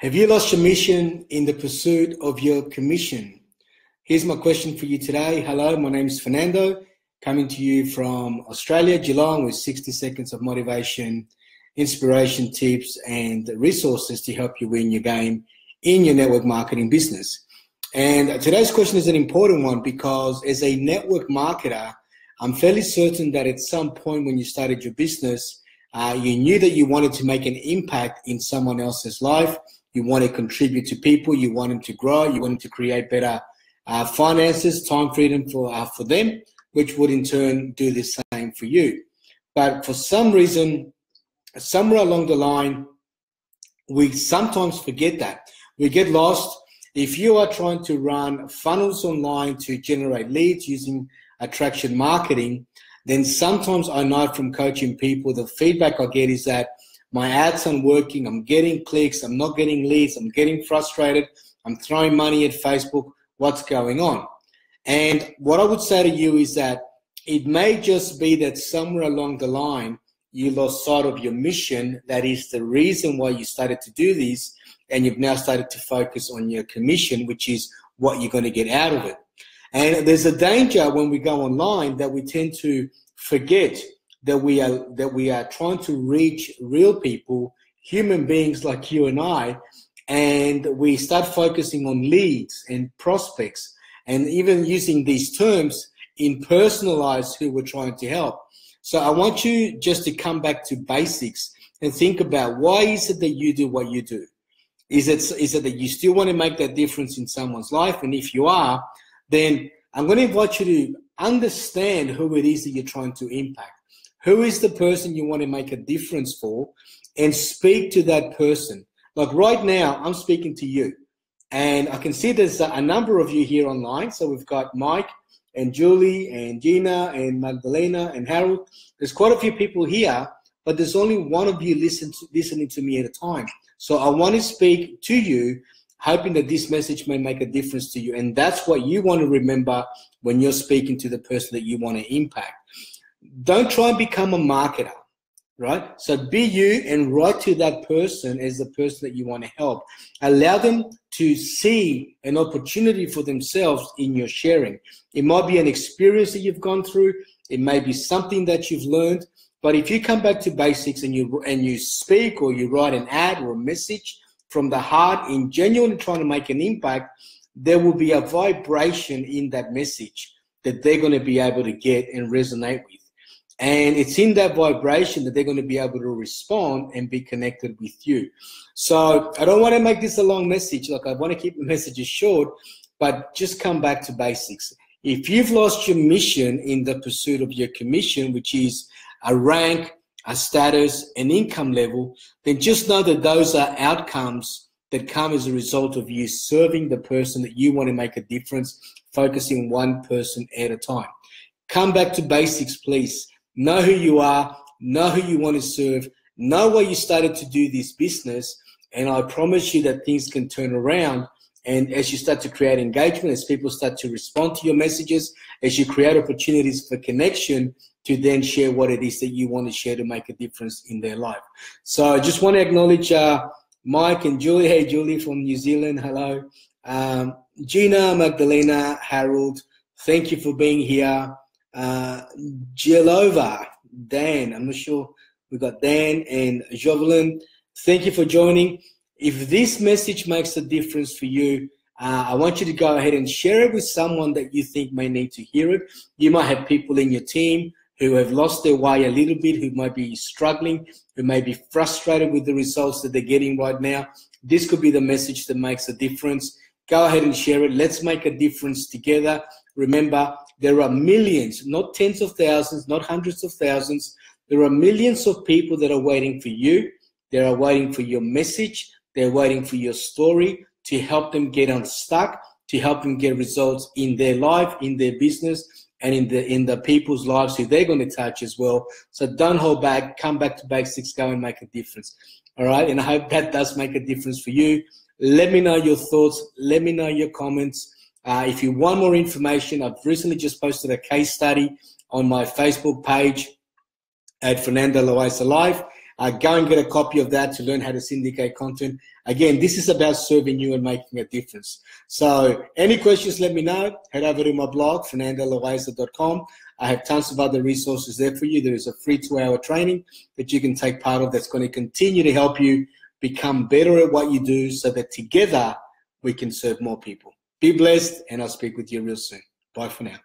Have you lost your mission in the pursuit of your commission? Here's my question for you today. Hello, my name is Fernando, coming to you from Australia, Geelong, with 60 seconds of motivation, inspiration, tips, and resources to help you win your game in your network marketing business. And today's question is an important one because as a network marketer, I'm fairly certain that at some point when you started your business, uh, you knew that you wanted to make an impact in someone else's life you want to contribute to people, you want them to grow, you want them to create better uh, finances, time freedom for, uh, for them, which would in turn do the same for you. But for some reason, somewhere along the line, we sometimes forget that. We get lost. If you are trying to run funnels online to generate leads using attraction marketing, then sometimes I know from coaching people, the feedback I get is that my ads aren't working, I'm getting clicks, I'm not getting leads, I'm getting frustrated, I'm throwing money at Facebook, what's going on? And what I would say to you is that it may just be that somewhere along the line you lost sight of your mission. That is the reason why you started to do this, and you've now started to focus on your commission, which is what you're going to get out of it. And there's a danger when we go online that we tend to forget that we are that we are trying to reach real people, human beings like you and I, and we start focusing on leads and prospects, and even using these terms in personalize who we're trying to help. So I want you just to come back to basics and think about why is it that you do what you do? Is it is it that you still want to make that difference in someone's life? And if you are, then I'm going to invite you to understand who it is that you're trying to impact. Who is the person you want to make a difference for? And speak to that person. Like right now, I'm speaking to you. And I can see there's a number of you here online. So we've got Mike and Julie and Gina and Magdalena and Harold. There's quite a few people here, but there's only one of you listen to, listening to me at a time. So I want to speak to you, hoping that this message may make a difference to you. And that's what you want to remember when you're speaking to the person that you want to impact don't try and become a marketer, right? So be you and write to that person as the person that you want to help. Allow them to see an opportunity for themselves in your sharing. It might be an experience that you've gone through. It may be something that you've learned. But if you come back to basics and you and you speak or you write an ad or a message from the heart in genuinely trying to make an impact, there will be a vibration in that message that they're going to be able to get and resonate with. And it's in that vibration that they're going to be able to respond and be connected with you. So I don't want to make this a long message. Like I want to keep the messages short, but just come back to basics. If you've lost your mission in the pursuit of your commission, which is a rank, a status, an income level, then just know that those are outcomes that come as a result of you serving the person that you want to make a difference, focusing one person at a time. Come back to basics, please know who you are, know who you want to serve, know why you started to do this business, and I promise you that things can turn around. And as you start to create engagement, as people start to respond to your messages, as you create opportunities for connection to then share what it is that you want to share to make a difference in their life. So I just want to acknowledge uh, Mike and Julie. Hey, Julie from New Zealand. Hello. Um, Gina, Magdalena, Harold, thank you for being here. Uh, Dan, I'm not sure. we've got Dan and Jovelin. Thank you for joining. If this message makes a difference for you, uh, I want you to go ahead and share it with someone that you think may need to hear it. You might have people in your team who have lost their way a little bit, who might be struggling, who may be frustrated with the results that they're getting right now. This could be the message that makes a difference. Go ahead and share it. Let's make a difference together. Remember, there are millions, not tens of thousands, not hundreds of thousands. There are millions of people that are waiting for you. They are waiting for your message. They're waiting for your story to help them get unstuck, to help them get results in their life, in their business, and in the in the people's lives who they're going to touch as well. So don't hold back. Come back to basics. Go and make a difference. All right. And I hope that does make a difference for you. Let me know your thoughts. Let me know your comments. Uh, if you want more information, I've recently just posted a case study on my Facebook page at Fernando Loaiza Live. Uh, go and get a copy of that to learn how to syndicate content. Again, this is about serving you and making a difference. So, any questions, let me know. Head over to my blog, fernandoloaiza.com. I have tons of other resources there for you. There is a free two hour training that you can take part of that's going to continue to help you become better at what you do so that together we can serve more people. Be blessed, and I'll speak with you real soon. Bye for now.